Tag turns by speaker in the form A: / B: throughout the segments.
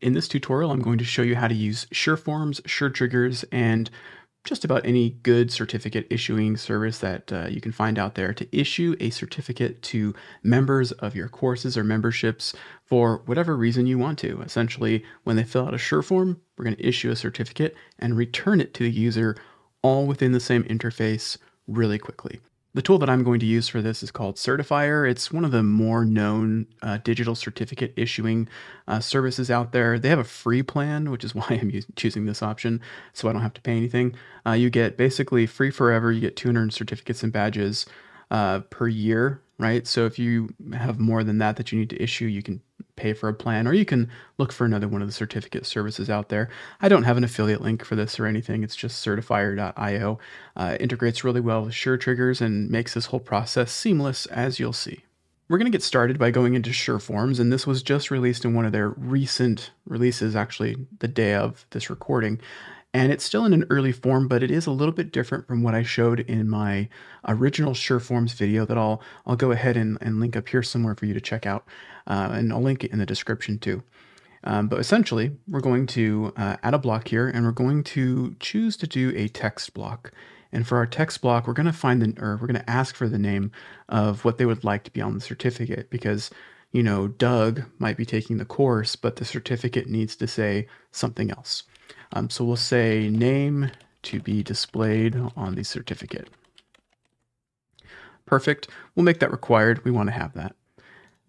A: In this tutorial, I'm going to show you how to use SureForms, SureTriggers, and just about any good certificate issuing service that uh, you can find out there to issue a certificate to members of your courses or memberships for whatever reason you want to. Essentially, when they fill out a SureForm, we're going to issue a certificate and return it to the user all within the same interface really quickly. The tool that I'm going to use for this is called Certifier. It's one of the more known uh, digital certificate issuing uh, services out there. They have a free plan, which is why I'm using, choosing this option, so I don't have to pay anything. Uh, you get basically free forever. You get 200 certificates and badges uh, per year, right? So if you have more than that that you need to issue, you can pay for a plan, or you can look for another one of the certificate services out there. I don't have an affiliate link for this or anything. It's just certifier.io. Uh, integrates really well with SureTriggers and makes this whole process seamless, as you'll see. We're going to get started by going into SureForms, and this was just released in one of their recent releases, actually the day of this recording and it's still in an early form, but it is a little bit different from what I showed in my original SureForms video that I'll, I'll go ahead and, and link up here somewhere for you to check out, uh, and I'll link it in the description too. Um, but essentially, we're going to uh, add a block here, and we're going to choose to do a text block. And for our text block, we're going to find the, or we're going to ask for the name of what they would like to be on the certificate because, you know, Doug might be taking the course, but the certificate needs to say something else. Um, so we'll say name to be displayed on the certificate. Perfect. We'll make that required. We want to have that.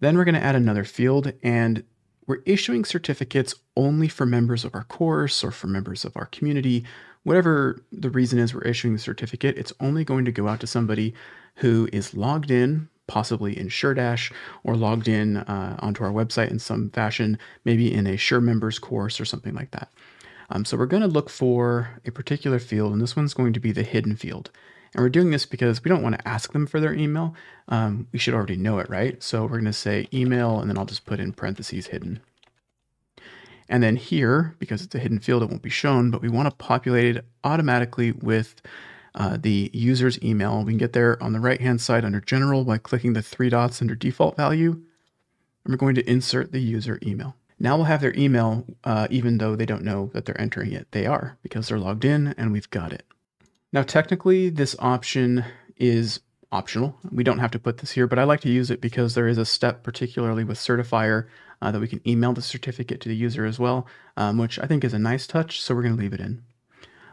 A: Then we're going to add another field and we're issuing certificates only for members of our course or for members of our community. Whatever the reason is we're issuing the certificate, it's only going to go out to somebody who is logged in, possibly in SureDash, or logged in uh, onto our website in some fashion, maybe in a SureMembers course or something like that. Um, so we're going to look for a particular field, and this one's going to be the hidden field. And we're doing this because we don't want to ask them for their email. Um, we should already know it, right? So we're going to say email, and then I'll just put in parentheses hidden. And then here, because it's a hidden field, it won't be shown, but we want to populate it automatically with uh, the user's email. We can get there on the right-hand side under general by clicking the three dots under default value. And we're going to insert the user email. Now we'll have their email, uh, even though they don't know that they're entering it. They are because they're logged in and we've got it. Now, technically, this option is optional. We don't have to put this here, but I like to use it because there is a step, particularly with Certifier, uh, that we can email the certificate to the user as well, um, which I think is a nice touch. So we're going to leave it in.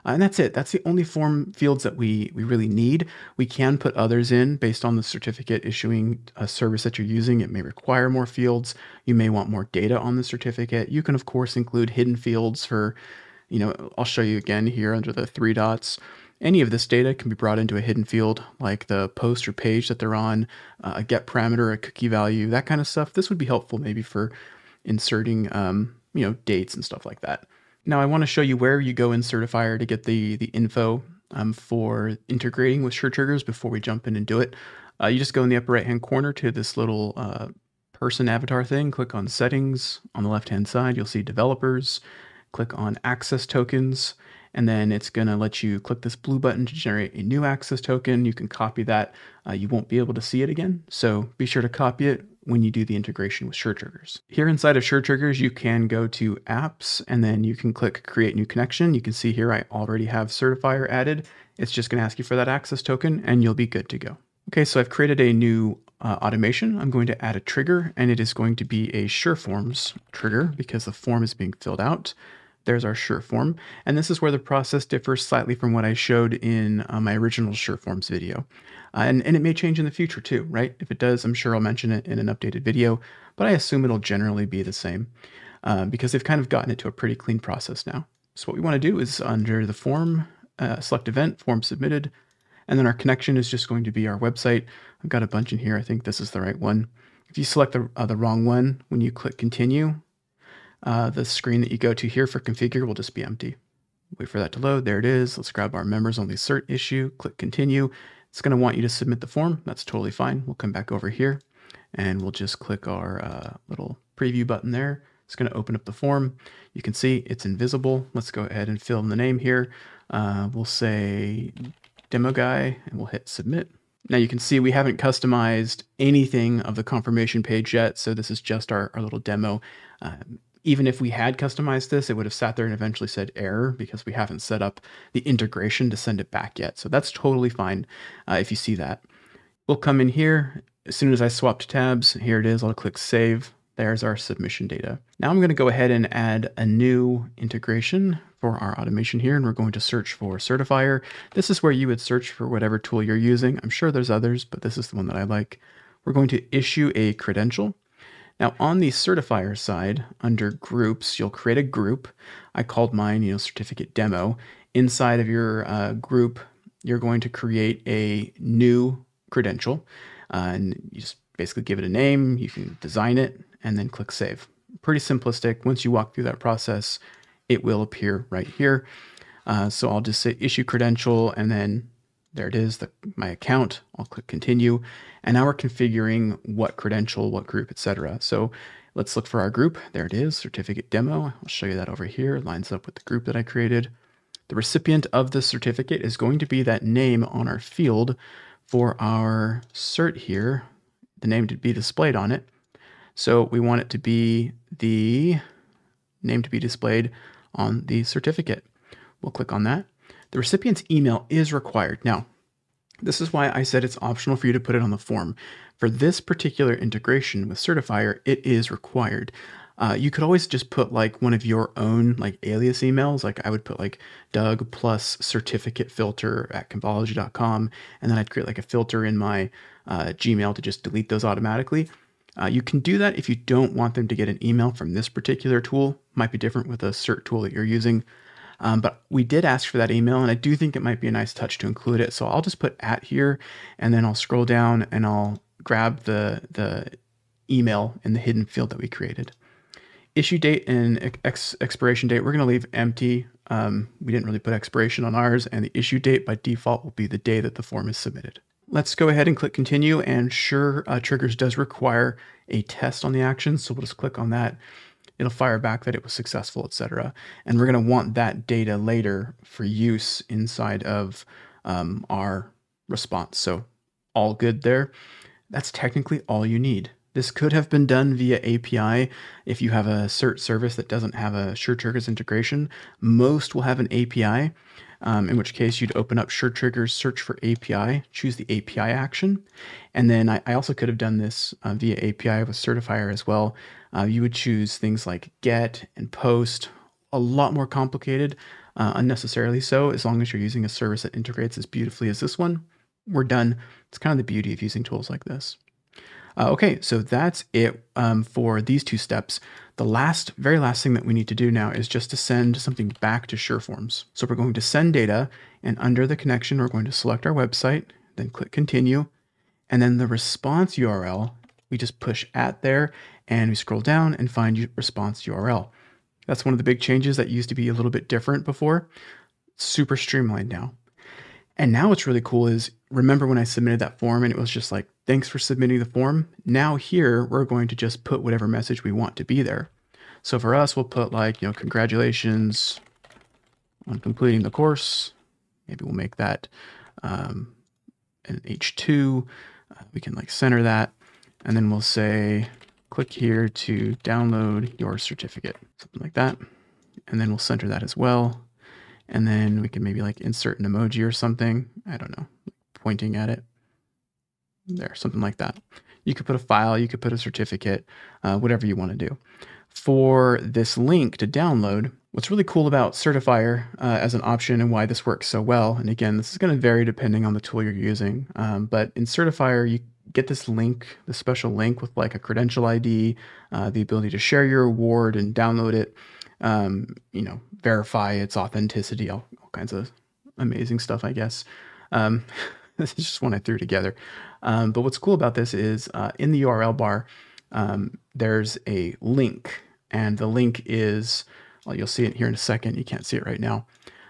A: Uh, and that's it. That's the only form fields that we, we really need. We can put others in based on the certificate issuing a service that you're using. It may require more fields. You may want more data on the certificate. You can, of course, include hidden fields for, you know, I'll show you again here under the three dots. Any of this data can be brought into a hidden field, like the post or page that they're on, uh, a get parameter, a cookie value, that kind of stuff. This would be helpful maybe for inserting, um, you know, dates and stuff like that. Now I want to show you where you go in Certifier to get the, the info um, for integrating with SureTriggers before we jump in and do it. Uh, you just go in the upper right hand corner to this little uh, person avatar thing, click on settings. On the left hand side, you'll see developers, click on access tokens, and then it's going to let you click this blue button to generate a new access token. You can copy that. Uh, you won't be able to see it again, so be sure to copy it when you do the integration with SureTriggers. Here inside of SureTriggers, you can go to apps and then you can click create new connection. You can see here I already have Certifier added. It's just going to ask you for that access token and you'll be good to go. Okay, so I've created a new uh, automation. I'm going to add a trigger and it is going to be a SureForms trigger because the form is being filled out. There's our SureForm. And this is where the process differs slightly from what I showed in uh, my original SureForms video. Uh, and, and it may change in the future too, right? If it does, I'm sure I'll mention it in an updated video, but I assume it'll generally be the same uh, because they've kind of gotten it to a pretty clean process now. So what we want to do is under the form, uh, select event, form submitted, and then our connection is just going to be our website. I've got a bunch in here. I think this is the right one. If you select the, uh, the wrong one, when you click continue, uh, the screen that you go to here for configure will just be empty. Wait for that to load. There it is. Let's grab our members only cert issue, click continue. It's going to want you to submit the form. That's totally fine. We'll come back over here and we'll just click our uh, little preview button there. It's going to open up the form. You can see it's invisible. Let's go ahead and fill in the name here. Uh, we'll say demo guy and we'll hit submit. Now you can see we haven't customized anything of the confirmation page yet. So this is just our, our little demo. Uh, even if we had customized this, it would have sat there and eventually said error because we haven't set up the integration to send it back yet. So that's totally fine uh, if you see that. We'll come in here. As soon as I swapped tabs, here it is. I'll click save. There's our submission data. Now I'm going to go ahead and add a new integration for our automation here, and we're going to search for Certifier. This is where you would search for whatever tool you're using. I'm sure there's others, but this is the one that I like. We're going to issue a credential. Now on the certifier side, under groups, you'll create a group. I called mine, you know, certificate demo. Inside of your uh, group, you're going to create a new credential, uh, and you just basically give it a name. You can design it, and then click save. Pretty simplistic. Once you walk through that process, it will appear right here. Uh, so I'll just say issue credential, and then there it is, the, my account. I'll click continue. And now we're configuring what credential, what group, etc. So let's look for our group. There it is, certificate demo. I'll show you that over here. It lines up with the group that I created. The recipient of the certificate is going to be that name on our field for our cert here, the name to be displayed on it. So we want it to be the name to be displayed on the certificate. We'll click on that. The recipient's email is required. Now, this is why I said it's optional for you to put it on the form. For this particular integration with Certifier, it is required. Uh, you could always just put like one of your own like alias emails. Like I would put like Doug plus certificate filter at convology.com. And then I'd create like a filter in my uh, Gmail to just delete those automatically. Uh, you can do that if you don't want them to get an email from this particular tool. Might be different with a cert tool that you're using. Um, but we did ask for that email, and I do think it might be a nice touch to include it. So I'll just put at here, and then I'll scroll down and I'll grab the, the email in the hidden field that we created. Issue date and ex expiration date, we're going to leave empty. Um, we didn't really put expiration on ours, and the issue date by default will be the day that the form is submitted. Let's go ahead and click continue, and sure, uh, Triggers does require a test on the action, so we'll just click on that it'll fire back that it was successful, etc. And we're going to want that data later for use inside of um, our response. So all good there. That's technically all you need. This could have been done via API if you have a cert service that doesn't have a SureTriggers integration. Most will have an API, um, in which case you'd open up SureTriggers, search for API, choose the API action. And then I, I also could have done this uh, via API with Certifier as well. Uh, you would choose things like get and post, a lot more complicated, uh, unnecessarily so, as long as you're using a service that integrates as beautifully as this one. We're done. It's kind of the beauty of using tools like this. Uh, okay, so that's it um, for these two steps. The last, very last thing that we need to do now is just to send something back to SureForms. So we're going to send data, and under the connection, we're going to select our website, then click continue, and then the response URL, we just push at there, and we scroll down and find response URL. That's one of the big changes that used to be a little bit different before. Super streamlined now. And now what's really cool is remember when I submitted that form and it was just like, thanks for submitting the form. Now here we're going to just put whatever message we want to be there. So for us, we'll put like, you know, congratulations on completing the course. Maybe we'll make that um, an H2. Uh, we can like center that. And then we'll say, click here to download your certificate, something like that. And then we'll center that as well. And then we can maybe like insert an emoji or something. I don't know, pointing at it. There, something like that. You could put a file, you could put a certificate, uh, whatever you want to do. For this link to download, what's really cool about Certifier uh, as an option and why this works so well, and again, this is going to vary depending on the tool you're using, um, but in Certifier, you get this link, this special link with like a credential ID, uh, the ability to share your award and download it, um, you know, verify its authenticity, all, all, kinds of amazing stuff, I guess. Um, this is just one I threw together. Um, but what's cool about this is uh, in the URL bar, um, there's a link, and the link is, well, you'll see it here in a second. You can't see it right now.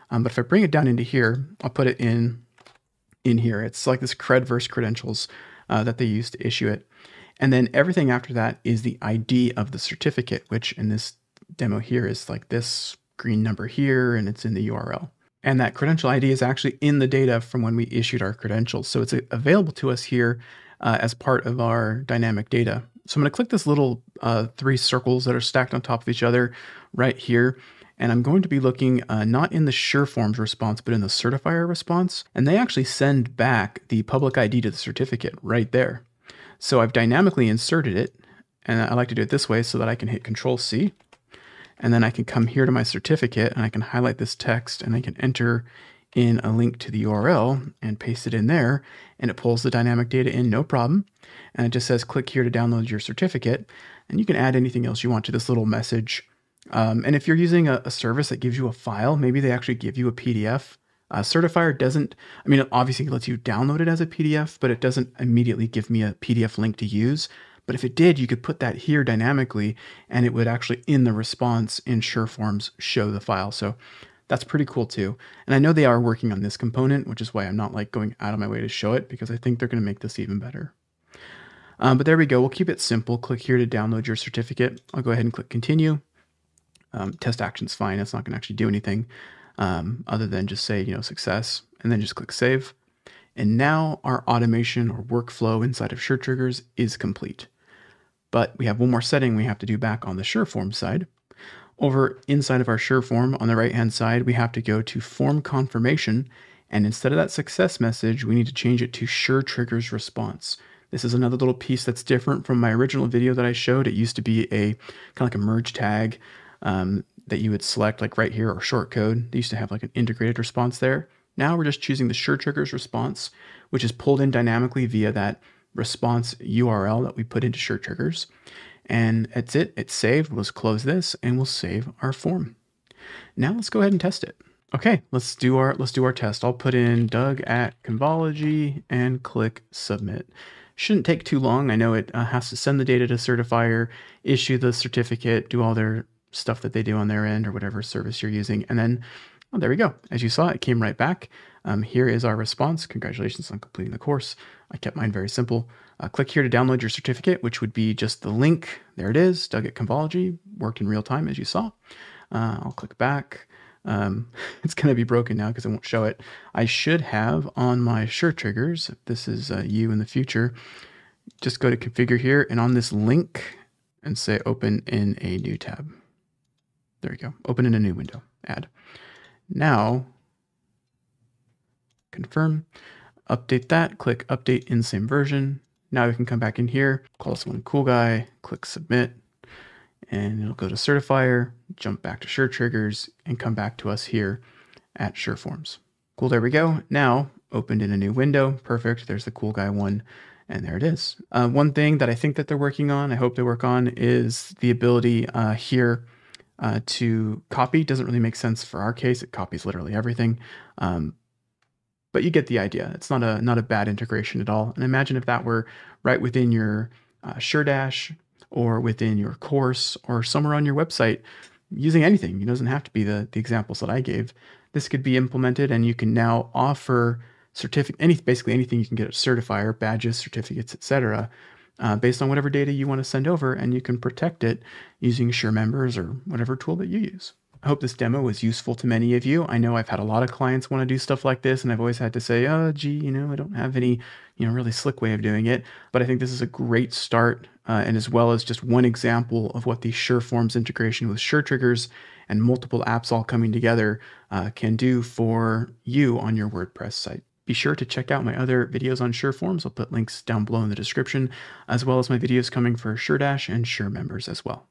A: Um, but if I bring it down into here, I'll put it in in here. It's like this cred versus credentials uh, that they use to issue it. And then everything after that is the ID of the certificate, which in this demo here is like this green number here, and it's in the URL. And that credential ID is actually in the data from when we issued our credentials. So it's available to us here uh, as part of our dynamic data. So I'm going to click this little uh, three circles that are stacked on top of each other right here. And I'm going to be looking uh, not in the SureForms response, but in the certifier response. And they actually send back the public ID to the certificate right there. So I've dynamically inserted it. And I like to do it this way so that I can hit Control C. And then I can come here to my certificate and I can highlight this text and I can enter in a link to the URL and paste it in there, and it pulls the dynamic data in no problem. And it just says click here to download your certificate, and you can add anything else you want to this little message. Um, and if you're using a, a, service that gives you a file, maybe they actually give you a PDF. Uh, Certifier doesn't, I mean, obviously it lets you download it as a PDF, but it doesn't immediately give me a PDF link to use. But if it did, you could put that here dynamically and it would actually, in the response in SureForms, show the file. So that's pretty cool too. And I know they are working on this component, which is why I'm not like going out of my way to show it because I think they're going to make this even better. Um, but there we go. We'll keep it simple. Click here to download your certificate. I'll go ahead and click continue. Um, test action's fine. It's not going to actually do anything um, other than just say, you know, success, and then just click save. And now our automation or workflow inside of SureTriggers is complete. But we have one more setting we have to do back on the SureForm side. Over inside of our SureForm on the right hand side, we have to go to form confirmation. And instead of that success message, we need to change it to SureTriggers response. This is another little piece that's different from my original video that I showed. It used to be a kind of like a merge tag um, that you would select like right here or short code. They used to have like an integrated response there. Now we're just choosing the SureTriggers response, which is pulled in dynamically via that response URL that we put into SureTriggers. And that's it. It's saved. Let's close this and we'll save our form. Now let's go ahead and test it. Okay, let's do our let's do our test. I'll put in Doug at Convology and click submit. Shouldn't take too long. I know it uh, has to send the data to certifier, issue the certificate, do all their stuff that they do on their end or whatever service you're using, and then oh, there we go. As you saw, it came right back. Um, here is our response. Congratulations on completing the course. I kept mine very simple. Uh, click here to download your certificate, which would be just the link. There it is, Doug at Convology, worked in real time as you saw. Uh, I'll click back. Um, it's going to be broken now because it won't show it. I should have on my SureTriggers, if this is uh, you in the future, just go to configure here and on this link and say open in a new tab. There you go. Open in a new window. Add. Now, confirm, update that, click update in same version. Now we can come back in here, call this one cool guy, click submit, and it'll go to certifier, jump back to SureTriggers, and come back to us here at SureForms. Cool, there we go. Now opened in a new window. Perfect. There's the cool guy one. And there it is. Uh, one thing that I think that they're working on, I hope they work on, is the ability uh, here uh, to copy. Doesn't really make sense for our case. It copies literally everything. Um, but you get the idea. It's not a not a bad integration at all. And imagine if that were right within your uh, SureDash or within your course or somewhere on your website using anything. It doesn't have to be the, the examples that I gave. This could be implemented and you can now offer certificate, any, basically anything you can get a certifier, badges, certificates, etc. Uh, based on whatever data you want to send over and you can protect it using SureMembers or whatever tool that you use. I hope this demo was useful to many of you. I know I've had a lot of clients want to do stuff like this, and I've always had to say, oh, gee, you know, I don't have any, you know, really slick way of doing it. But I think this is a great start, uh, and as well as just one example of what the SureForms integration with SureTriggers and multiple apps all coming together uh, can do for you on your WordPress site. Be sure to check out my other videos on SureForms. I'll put links down below in the description, as well as my videos coming for SureDash and SureMembers as well.